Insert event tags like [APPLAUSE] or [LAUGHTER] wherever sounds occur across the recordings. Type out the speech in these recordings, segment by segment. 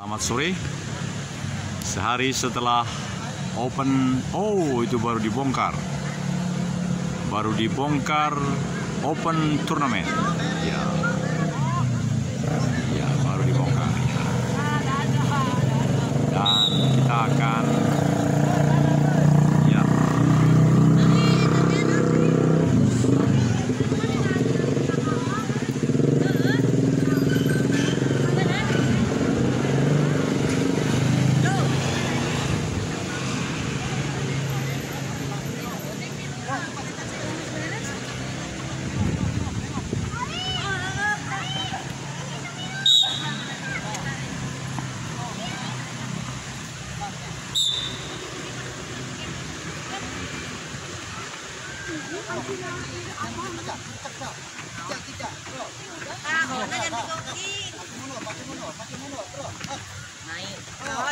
Selamat sore. Sehari setelah open, oh itu baru dibongkar. Baru dibongkar open turnamen. Ya. Ya, baru dibongkar. Dan kita akan ya.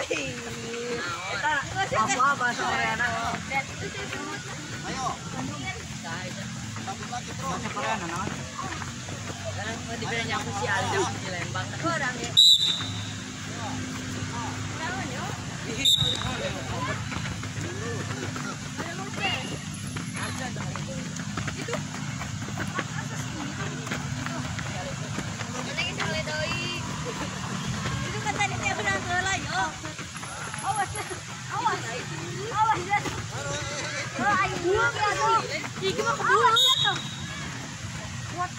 Ya. Itu kan dia pernah ke layo. Awas, awas, awas ayo. Iki mah kedua ya tuh. Kuat.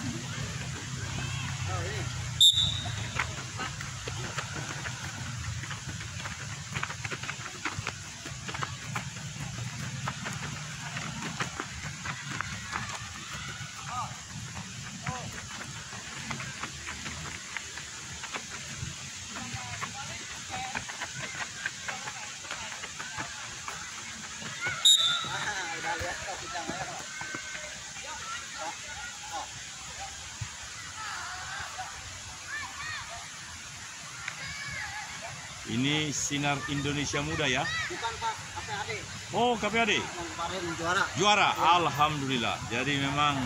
Ini sinar Indonesia Muda ya. Bukan Pak, KPAD. Oh, KPAD. Kemarin juara. Juara, alhamdulillah. Jadi memang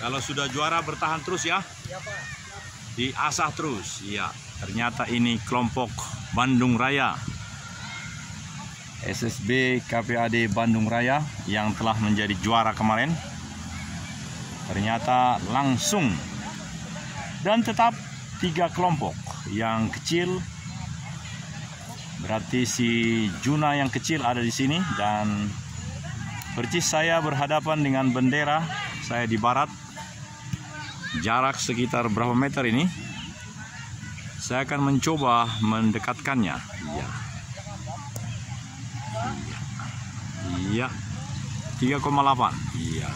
kalau sudah juara bertahan terus ya. Iya Pak. Diasah terus. Iya, ternyata ini kelompok Bandung Raya. SSB KPAD Bandung Raya yang telah menjadi juara kemarin. Ternyata langsung dan tetap tiga kelompok. Yang kecil berarti si Juna yang kecil ada di sini dan percis saya berhadapan dengan bendera. Saya di barat jarak sekitar berapa meter ini saya akan mencoba mendekatkannya iya iya. 3,8 iya.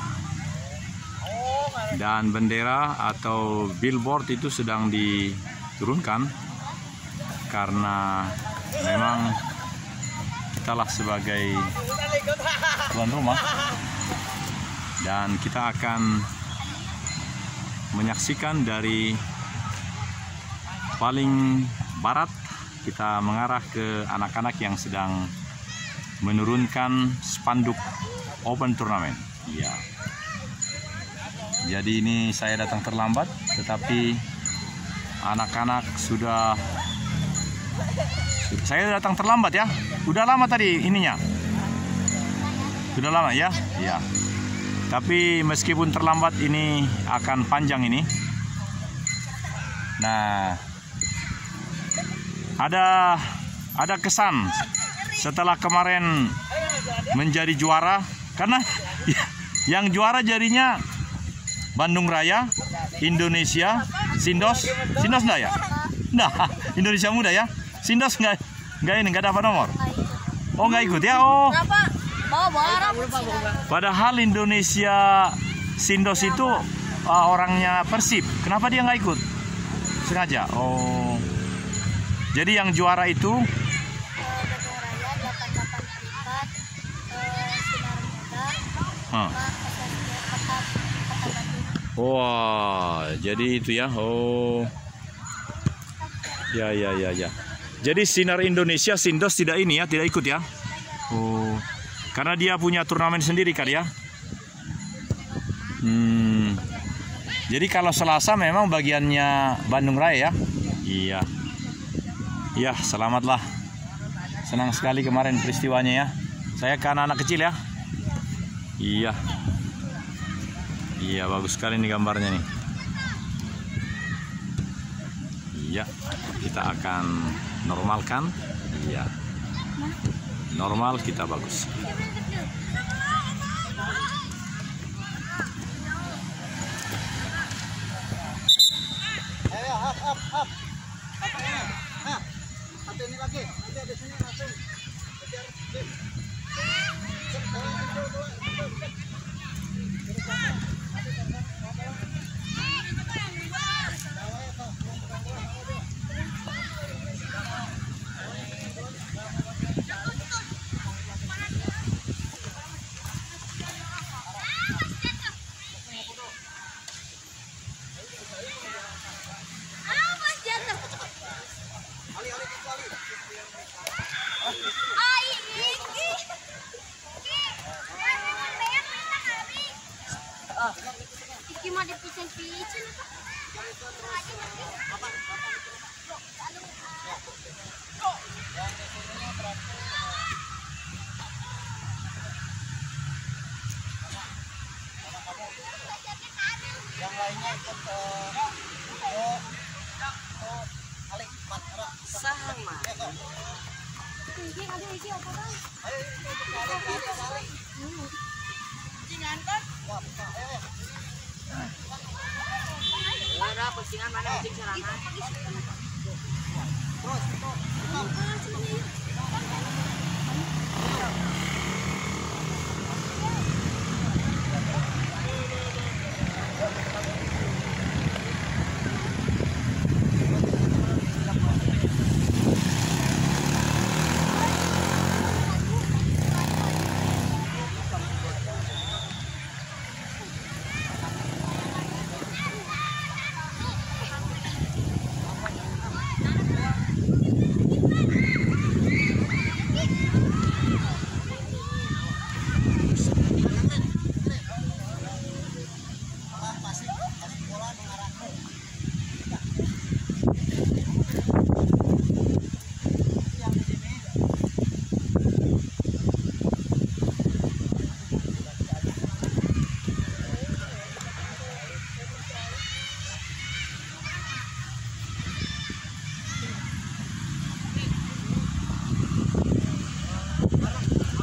Dan bendera atau billboard itu sedang diturunkan karena memang kitalah sebagai tuan rumah. Dan kita akan menyaksikan dari paling barat kita mengarah ke anak-anak yang sedang menurunkan spanduk open turnamen. Iya. Jadi ini saya datang terlambat tetapi anak-anak sudah saya datang terlambat ya. Udah lama tadi ininya. Sudah lama ya? Iya. Tapi meskipun terlambat ini akan panjang ini. Nah, ada ada kesan setelah kemarin menjadi juara karena [LAUGHS] yang juara jadinya Bandung Raya, Indonesia, Sindos, Sindos enggak ya? Nah, [LAUGHS] Indonesia Muda ya. Sindos enggak enggak ini enggak dapat nomor. Oh, enggak ikut ya? Oh. Padahal Indonesia Sindos itu uh, orangnya Persib. Kenapa dia nggak ikut? Sengaja. Oh. Jadi yang juara itu Wah, jadi itu ya. Oh. Ya ya ya ya. Jadi Sinar Indonesia Sindos tidak ini ya, tidak ikut ya. Oh. Karena dia punya turnamen sendiri kan ya. Hmm. Jadi kalau Selasa memang bagiannya Bandung Raya ya. Iya. Ya, selamatlah. Senang sekali kemarin peristiwanya ya. Saya kan anak kecil ya. Iya. Iya, bagus sekali nih gambarnya nih. Iya, kita akan normalkan. Iya. Normal kita bagus. Nah, lagi. Nanti di sini langsung. Kejar, kejar. Cek, dua, dua, dua, dua, dua. Awas jatuh. Ali, ali, gitu, ali. Ai, iki. Iki mah. Yang lainnya ikut Ra. Sama. Ya. Iki ada iki apa kan? Ayo, ke kan? Ada pusingan mana pucing serangan? Terus, terus. Bola passing, passing bola mengarah ke kita. Yang di sini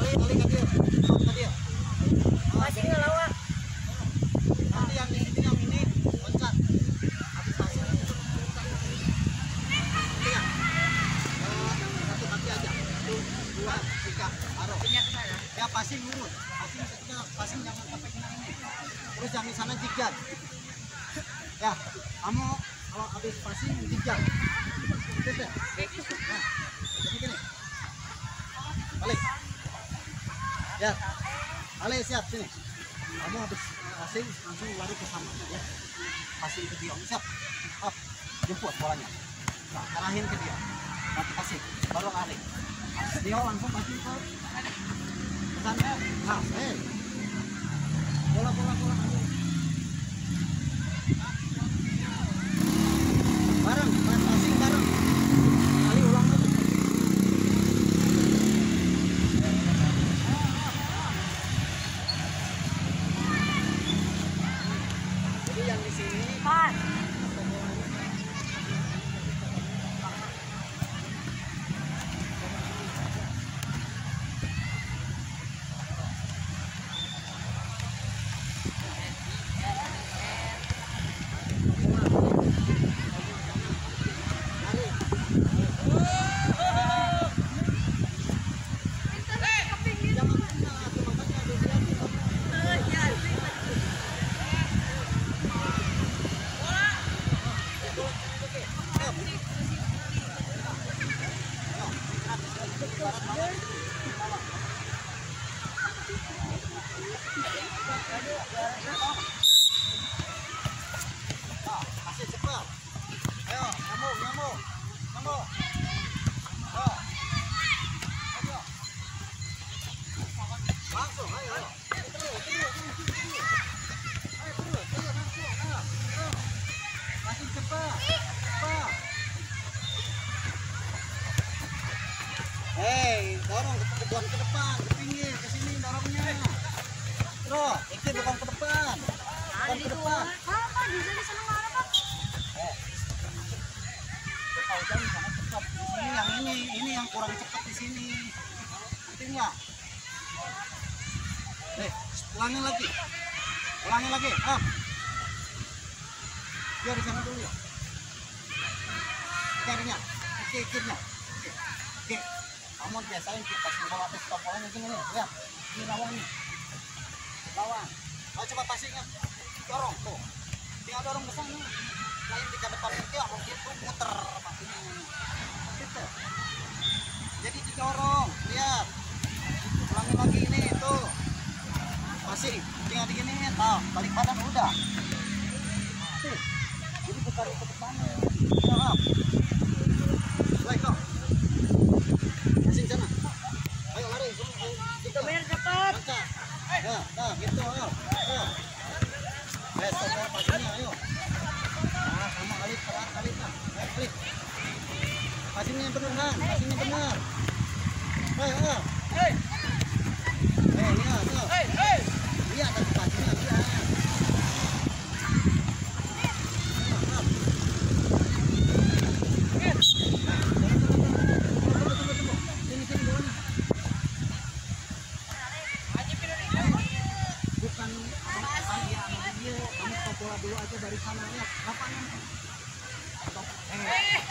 Ali, Ali ke dia. Ke dia. Masih ngelawa. Nanti yang ini yang ini loncat. Habis passing. Nanti ya. Eh, satu kaki aja. Satu, dua, tiga, taruh. Punya ke sana. Ya passing lurus. Passing ketika passing jangan sampai kena ini. Terus yang Ya, kamu kalau habis passing jigat. Terus ya. Balik. Ya. Balik siap sini. Kamu habis passing langsung lari ke sana ya. Passing ke dia. Siap. Up. Jemput bolanya. Nah, arahin ke dia. Nanti passing. Baru lari. Dia langsung passing ke ke sana. Nah, eh. Bola bola bola. Jalan jangan cepat. Di sini yang ini, ini yang kurang cepat di sini. Nanti enggak? Eh, ulangi lagi. Ulangi lagi. Ah. Biar di sana dulu ya. Kirinya. Oke, kirinya. Oke. Oke. Kamu biasain kita bola atas stop bolanya gini nih. Lihat. Ini lawan nih. Lawan. Ayo coba passingnya. Dorong tuh. Tinggal dorong ke sana. Lain di depan itu mungkin tuh muter. Gitu. Jadi didorong. Lihat. Ulangi lagi ini itu. Passing. Tinggal digini. Nah, balik badan udah. Jadi bukan ke depan. Ya, Baik, kok. Passing sana. Ayo lari. Ayo, Gitu. Biar cepat. Angkat. Ya, nah, gitu, ayo. Ayo. Eh, stop ya, passingnya, ayo. Nah, sama Alif, pelan Alif Alif. Passingnya yang benar, Han. Passingnya benar. Ayo, ayo. Eh, lihat, tuh. Lihat, tapi passingnya, lihat. Tunggu, tunggu, tunggu. Sini, sini, bolanya. bukan abang abang ya sama dia kamu stop bola dulu aja dari sana ya lapangan stop eh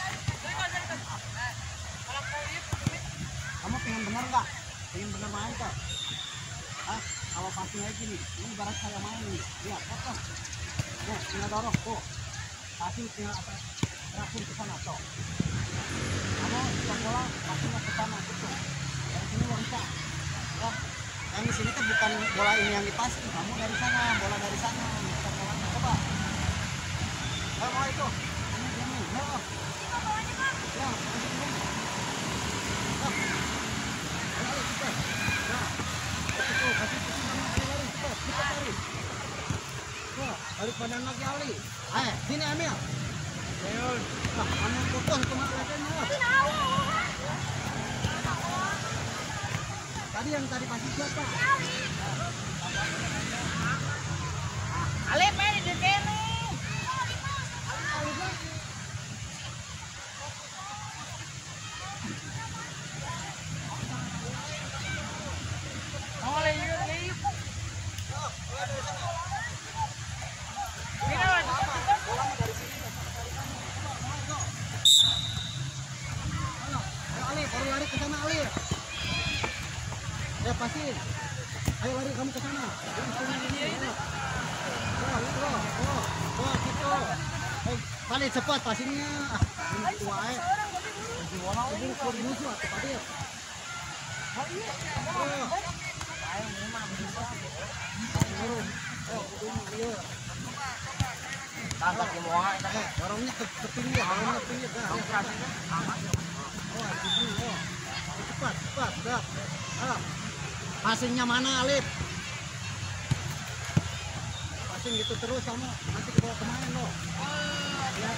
kamu pengen bener nggak pengen bener main kok ah kalau passing aja nih ini barat saya main nih lihat fokus ya tinggal dorong tuh passing tinggal apa terakhir ke sana tuh kamu stop bola passingnya ke sana gitu dari sini loncat ya yang di sini tuh bukan bola ini yang dipasing kamu dari sana bola dari sana bukan bolanya coba ayo mulai itu ini ini ayo ya kasih ini ya ayo ayo cepat ya kasih tuh kasih ke sini ayo lari cepat cepat lari sini Emil. Latihannya. Tadi yang tadi pasti siapa main di sini. Oleh yuk, yuk. Mira, Ayo, ayo Ali, baru lari ke sana Ali. Ya pasti. Ayo lari kamu ke sana. Yang sini ini. Ayo. Oh, itu. Oh, oh, gitu. Eh, passingnya. Ah, tua eh. Oh. Oh. Eh, ya. Oh, gitu. Oh. Ah. Passingnya mana, Alif? Passing gitu terus kamu. Nanti bawah ke mana lo? Loh,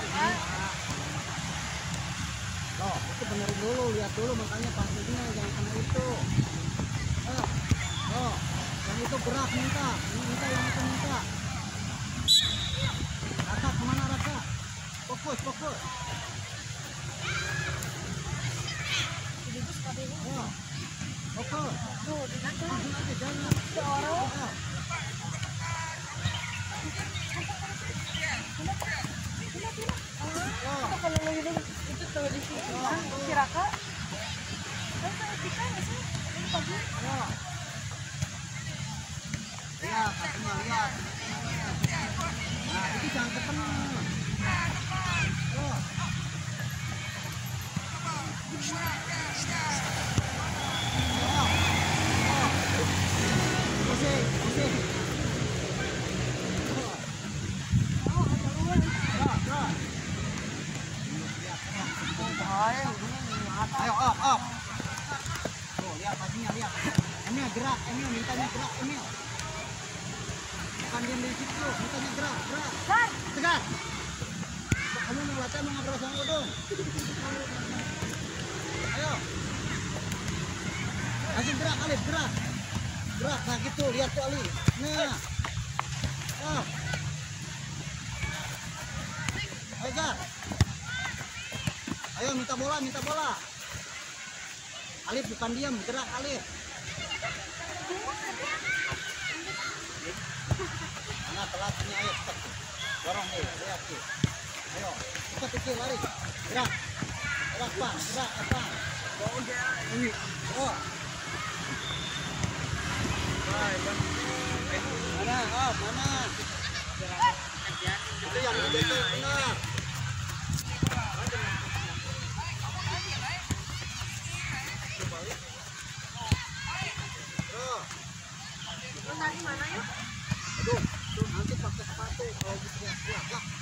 itu benerin dulu, lihat dulu makanya passingnya jangan kena itu. Ah. Oh, yang itu gerak minta, minta yang itu minta. Raka ke mana Raka? Fokus, fokus. Fokus. Langsung aja, jangan. Ya. Ya. Kalau. Kan. Ya. Nah. Ya. Ya. Ya. Pusing, pusing. Ya, ya. Ayo, up, up. Tuh, lihat pastinya, lihat. Emil gerak, Emil mintanya gerak, Emil. Bukan diam di situ, mintanya gerak, gerak. Tegar. Mau ngobrol sama Udung. Ayo. Masih gerak Alif, gerak. Gerak, nah gitu, lihat tuh Ali. Nah. Ah. Ayo. Ayo minta bola, minta bola. Alif bukan diam, gerak Alif. Mana telat ini ayo cepat. Dorong nih, lihat tuh. Ayo, cepat itu lari. Gerak. Gerak, Pak. Gerak, apa? Oh. Mana? Oh, mana? Itu yang itu benar. Tuh. Aduh, tuh nanti pakai sepatu kalau gitu ya. Ya, ya.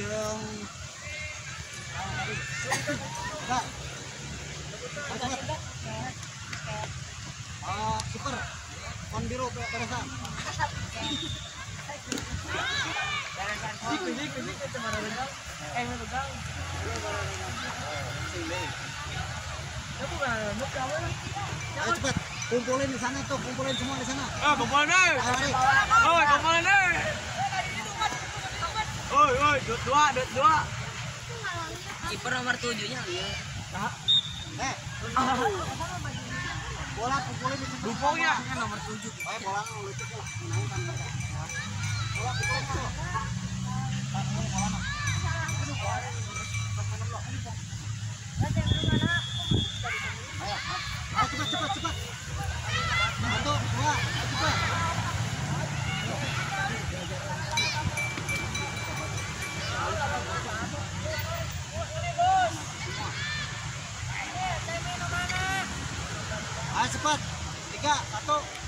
ajeng ah super kon Ayo cepat, kumpulin di sana tuh, kumpulin semua di sana. Ah, kumpulin deh. Ayo kumpulin deh. Oi, oi, dua, dua, dua. Kiper nomor tujuhnya [LAUGHS] dia. Eh, bola kumpulin di sana. Dukungnya. nomor tujuh. Oh, bola lah. Menangkan. Ya. Bola. Ayo, cepat, cepat, cepat. Satu, dua, cepat. Cepat. Tiga, satu.